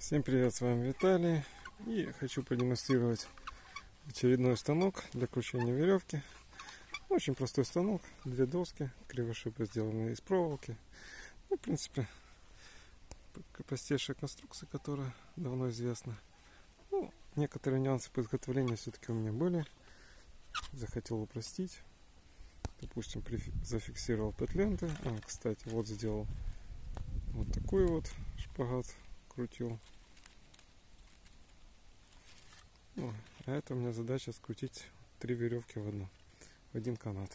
Всем привет, с вами Виталий. И хочу продемонстрировать очередной станок для кручения веревки. Очень простой станок, две доски, кривошипы сделаны из проволоки. Ну, в принципе, простейшая конструкция, которая давно известна. Ну, некоторые нюансы по изготовлению все-таки у меня были. Захотел упростить. Допустим, зафиксировал петленты. А, кстати, вот сделал вот такой вот шпагат скрутил. Ну, а это у меня задача скрутить три веревки в одну, в один канат.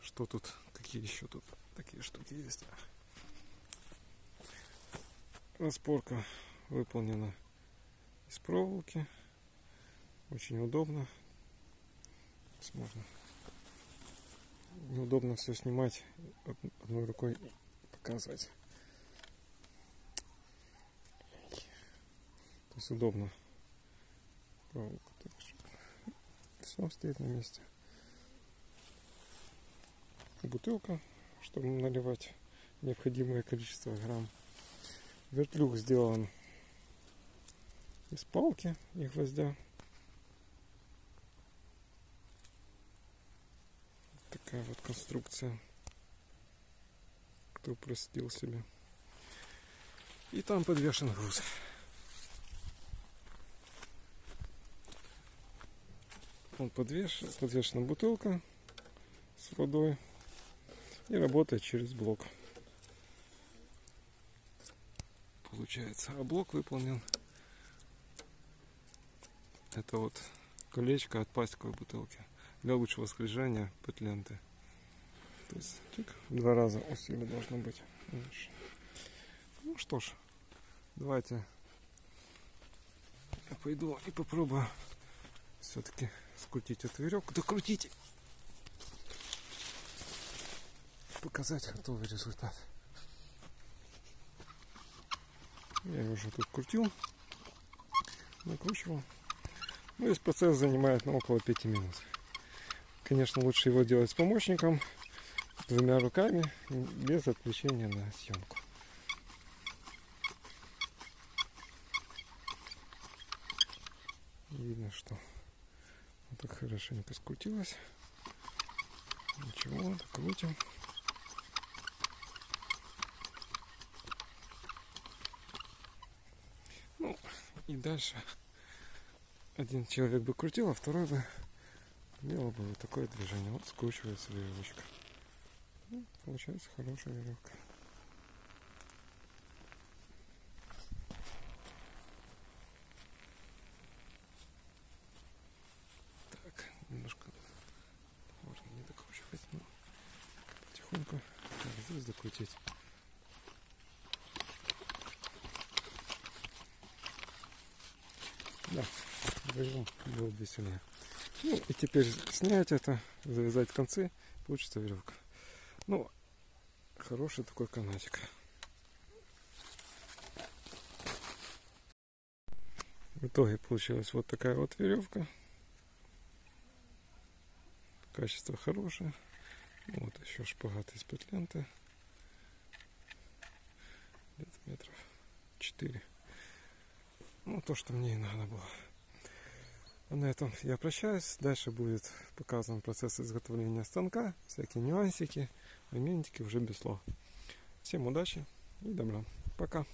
Что тут, какие еще тут такие штуки есть? Распорка выполнена из проволоки. Очень удобно. Можно. Неудобно все снимать одной рукой показывать. Есть удобно. Все стоит на месте. Бутылка, чтобы наливать необходимое количество грамм. Вертлюг сделан из палки и гвоздя. Такая вот конструкция. Кто простил себе. И там подвешен груз. Он подвешен, подвешена бутылка с водой и работает через блок. Получается, а блок выполнен. Это вот колечко от пластиковой бутылки для лучшего скольжения петленты. То есть тик, два раза усилие должно быть. Ну что ж, давайте я пойду и попробую все-таки скрутить эту веревку. Да крутите! Показать готовый результат. Я его уже тут крутил, накручивал. Ну, весь процесс занимает на около 5 минут. Конечно, лучше его делать с помощником, двумя руками, без отвлечения на съемку. Видно, что вот так хорошенько скрутилось. Ничего, крутим. Ну, и дальше один человек бы крутил, а второй бы делал бы вот такое движение. Вот скручивается веревочка. Ну, получается хорошая веревка. потихоньку так, здесь закрутить. Да, движу было веселее. Ну и теперь снять это, завязать концы, получится веревка. Ну, хороший такой канатик. В итоге получилась вот такая вот веревка. Качество хорошее. Вот еще шпагат из петленты. Где-то метров 4. Ну, то, что мне и надо было. На этом я прощаюсь. Дальше будет показан процесс изготовления станка, всякие нюансики, моментики уже без слов. Всем удачи и добра. Пока.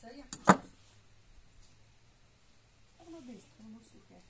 Só ia puxar. Era uma besta, não sei o que é.